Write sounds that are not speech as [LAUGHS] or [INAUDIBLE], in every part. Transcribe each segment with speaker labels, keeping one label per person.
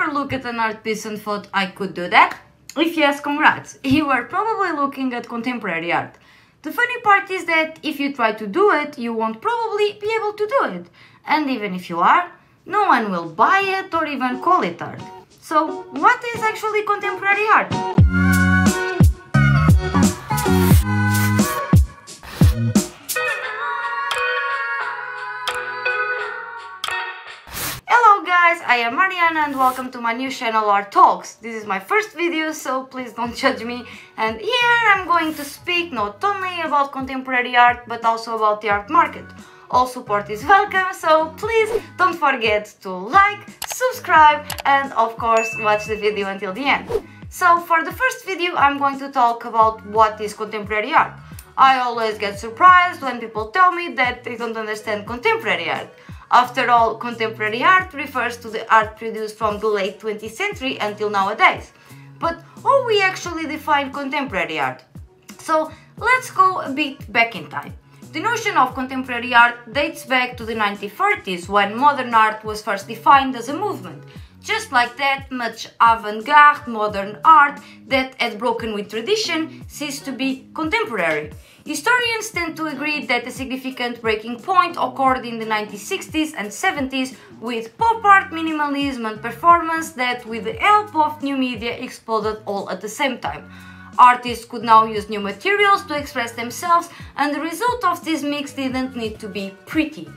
Speaker 1: ever looked at an art piece and thought I could do that? If yes, congrats. You are probably looking at contemporary art. The funny part is that if you try to do it, you won't probably be able to do it. And even if you are, no one will buy it or even call it art. So, what is actually contemporary art? Mariana and welcome to my new channel Art Talks. This is my first video so please don't [LAUGHS] judge me and here I'm going to speak not only about contemporary art but also about the art market. All support is welcome so please don't forget to like, subscribe and of course watch the video until the end. So for the first video I'm going to talk about what is contemporary art. I always get surprised when people tell me that they don't understand contemporary art. After all, contemporary art refers to the art produced from the late 20th century until nowadays. But how we actually define contemporary art? So let's go a bit back in time. The notion of contemporary art dates back to the 1930s when modern art was first defined as a movement. Just like that, much avant-garde modern art that had broken with tradition ceased to be contemporary. Historians tend to agree that a significant breaking point occurred in the 1960s and 70s with pop art, minimalism and performance that with the help of new media exploded all at the same time. Artists could now use new materials to express themselves and the result of this mix didn't need to be pretty.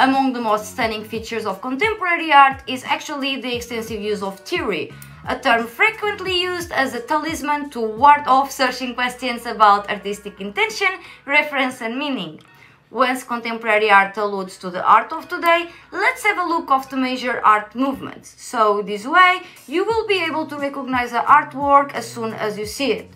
Speaker 1: Among the most stunning features of contemporary art is actually the extensive use of theory, a term frequently used as a talisman to ward off searching questions about artistic intention, reference and meaning. Once contemporary art alludes to the art of today, let's have a look of the major art movements. So this way, you will be able to recognize the artwork as soon as you see it.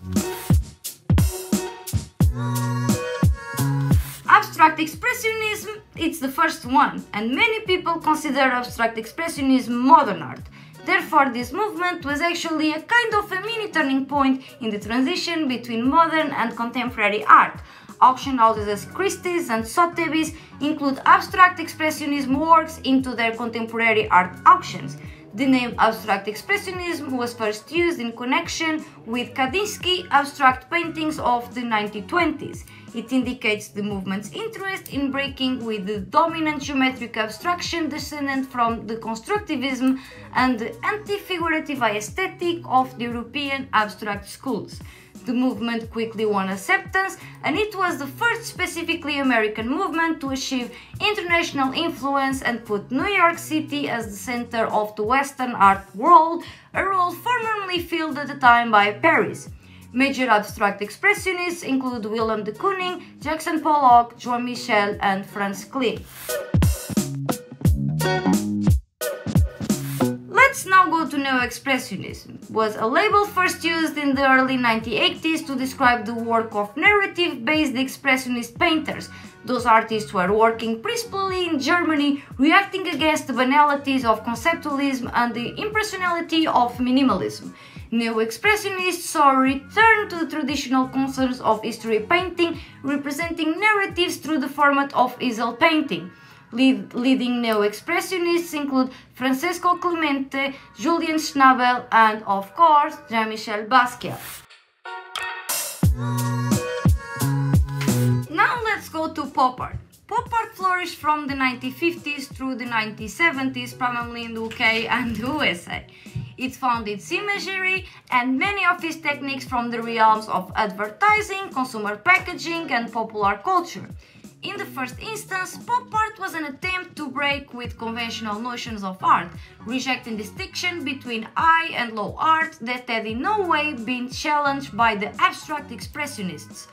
Speaker 1: Abstract Expressionism, it's the first one, and many people consider Abstract Expressionism modern art. Therefore, this movement was actually a kind of a mini turning point in the transition between modern and contemporary art. Auction houses as Christie's and Sotheby's include abstract expressionism works into their contemporary art auctions. The name abstract expressionism was first used in connection with Kandinsky abstract paintings of the 1920s. It indicates the movement's interest in breaking with the dominant geometric abstraction descendant from the constructivism and the anti-figurative aesthetic of the European abstract schools. The movement quickly won acceptance and it was the first specifically American movement to achieve international influence and put New York City as the center of the Western art world, a role formerly filled at the time by Paris. Major abstract expressionists include Willem de Kooning, Jackson Pollock, Joan Mitchell and Franz Klee. Let's now go to Neo-Expressionism. was a label first used in the early 1980s to describe the work of narrative-based expressionist painters. Those artists were working principally in Germany, reacting against the banalities of conceptualism and the impersonality of minimalism. Neo-expressionists saw a return to the traditional concerns of history painting, representing narratives through the format of easel painting. Lead, leading neo-expressionists include Francesco Clemente, Julian Schnabel, and of course, Jean-Michel Basquiat. Now let's go to pop art. Pop art flourished from the 1950s through the 1970s, primarily in the UK and the USA. It found its imagery and many of its techniques from the realms of advertising, consumer packaging and popular culture. In the first instance, pop art was an attempt to break with conventional notions of art, rejecting distinction between high and low art that had in no way been challenged by the abstract expressionists.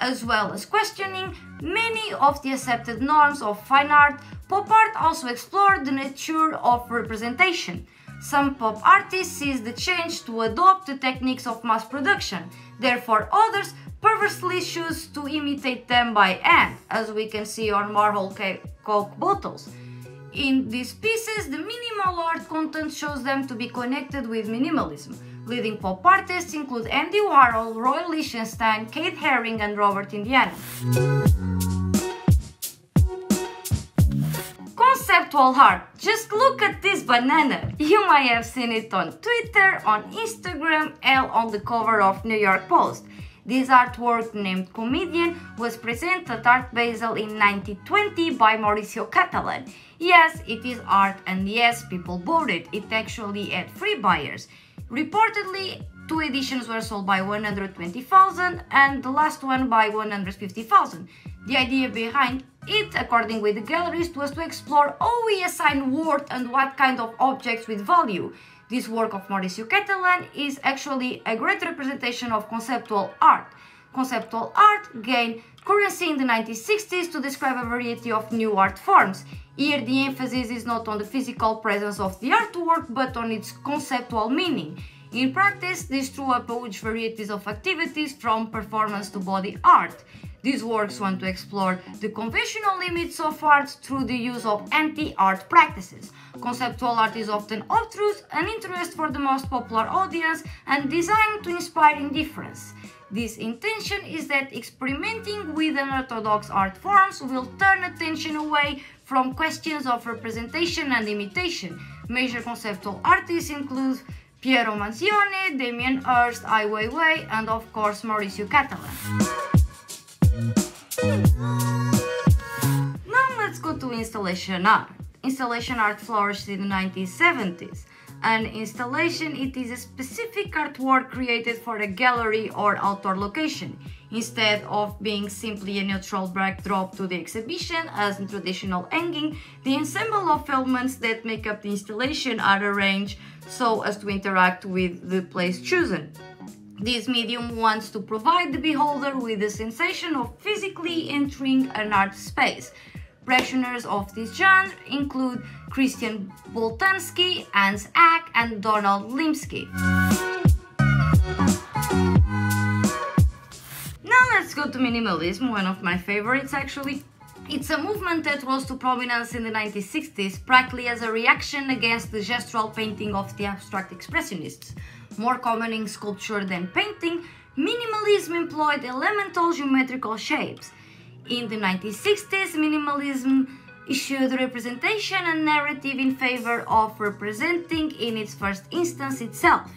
Speaker 1: As well as questioning many of the accepted norms of fine art, pop art also explored the nature of representation. Some pop artists seized the change to adopt the techniques of mass production, therefore others perversely choose to imitate them by hand, as we can see on Warhol Coke bottles. In these pieces, the minimal art content shows them to be connected with minimalism. Leading pop artists include Andy Warhol, Roy Lichtenstein, Keith Haring and Robert Indiana. conceptual art. Just look at this banana. You might have seen it on Twitter, on Instagram, and on the cover of New York Post. This artwork named Comedian was presented at Art Basel in 1920 by Maurizio Cattelan. Yes, it is art and yes, people bought it. It actually had free buyers. Reportedly, two editions were sold by 120,000 and the last one by 150,000. The idea behind it, according with the gallerist, was to explore how we assign worth and what kind of objects with value. This work of Maurizio Cattelan is actually a great representation of conceptual art. Conceptual art gained currency in the 1960s to describe a variety of new art forms. Here the emphasis is not on the physical presence of the artwork but on its conceptual meaning. In practice, this threw up a huge varieties of activities from performance to body art. These works want to explore the conventional limits of art through the use of anti-art practices. Conceptual art is often obtruse, an interest for the most popular audience, and designed to inspire indifference. This intention is that experimenting with unorthodox art forms will turn attention away from questions of representation and imitation. Major conceptual artists include Piero Manzoni, Damien Hirst, Ai Weiwei, and of course Maurizio Cattelan. Now let's go to installation art. Installation art flourished in the 1970s. An installation it is a specific artwork created for a gallery or outdoor location, instead of being simply a neutral backdrop to the exhibition as in traditional hanging, the ensemble of elements that make up the installation are arranged so as to interact with the place chosen. This medium wants to provide the beholder with the sensation of physically entering an art space, Practitioners of this genre include Christian Boltanski, Hans Haacke, and Donald Lipski. Now let's go to minimalism, one of my favorites actually. It's a movement that rose to prominence in the 1960s, practically as a reaction against the gestural painting of the abstract expressionists. More common in sculpture than painting, minimalism employed elemental geometrical shapes. In the 1960s, minimalism issued representation and narrative in favor of representing in its first instance itself.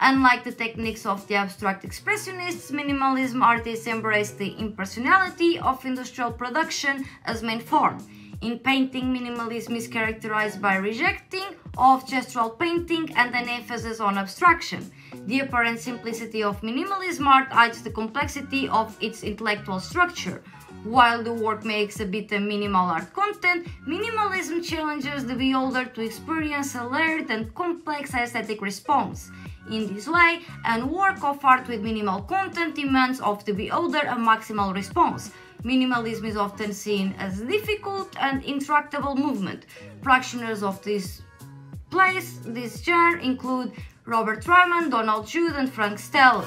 Speaker 1: Unlike the techniques of the abstract expressionists, minimalism artists embraced the impersonality of industrial production as main form. In painting, minimalism is characterized by rejecting of gestural painting and an emphasis on abstraction. The apparent simplicity of minimalism art hides the complexity of its intellectual structure, while the work may exhibit a minimal art content, minimalism challenges the beholder to experience a layered and complex aesthetic response. In this way, a work of art with minimal content demands of the beholder a maximal response. Minimalism is often seen as difficult and intractable movement. Practitioners of this place, this genre include Robert Ryman, Donald Judd, and Frank Stella.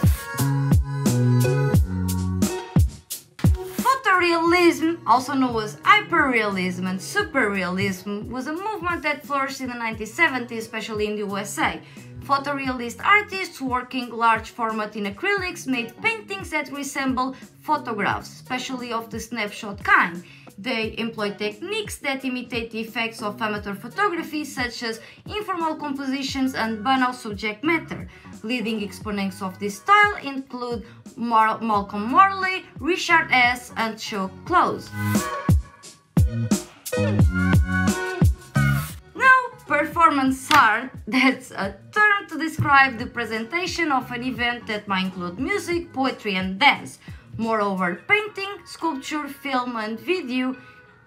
Speaker 1: Photorealism, also known as hyperrealism and superrealism, was a movement that flourished in the 1970s, especially in the USA. Photorealist artists working large format in acrylics made paintings that resemble photographs, especially of the snapshot kind. They employ techniques that imitate the effects of amateur photography, such as informal compositions and banal subject matter. Leading exponents of this style include Mar Malcolm Morley, Richard Estes, and Chuck Close. Now, performance art, [LAUGHS] that's a to describe the presentation of an event that might include music, poetry, and dance. Moreover, painting, sculpture, film, and video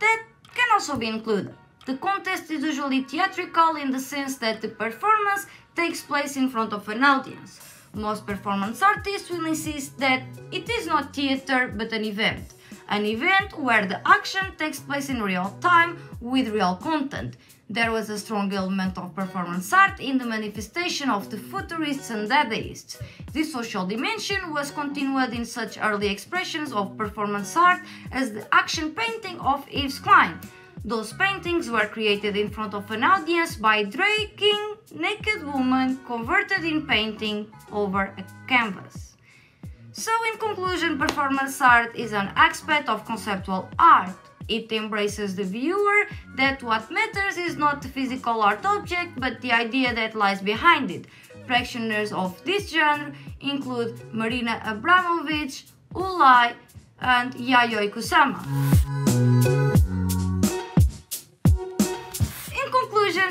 Speaker 1: that can also be included. The contest is usually theatrical in the sense that the performance takes place in front of an audience. Most performance artists will insist that it is not theater but an event. An event where the action takes place in real time with real content. There was a strong element of performance art in the manifestation of the futurists and dadaists. This social dimension was continued in such early expressions of performance art as the action painting of Yves Klein, those paintings were created in front of an audience by dragging naked women converted in painting over a canvas. So in conclusion, performance art is an aspect of conceptual art. It embraces the viewer that what matters is not the physical art object but the idea that lies behind it. Practitioners of this genre include Marina Abramović, Ulay, and Yayoi Kusama.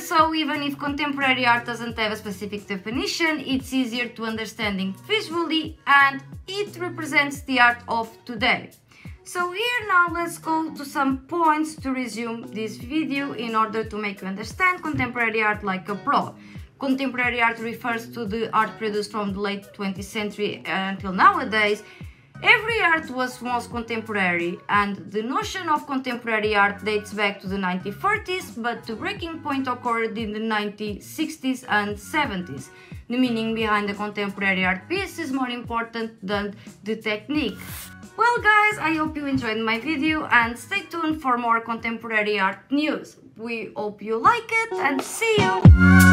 Speaker 1: So even if contemporary art doesn't have a specific definition, it's easier to understand it visually and it represents the art of today. So here now let's go to some points to resume this video in order to make you understand contemporary art like a pro. Contemporary art refers to the art produced from the late 20th century until nowadays. Every art was once contemporary and the notion of contemporary art dates back to the 1940s but the breaking point occurred in the 1960s and 70s. The meaning behind the contemporary art piece is more important than the technique. Well guys, I hope you enjoyed my video and stay tuned for more contemporary art news. We hope you like it and see you!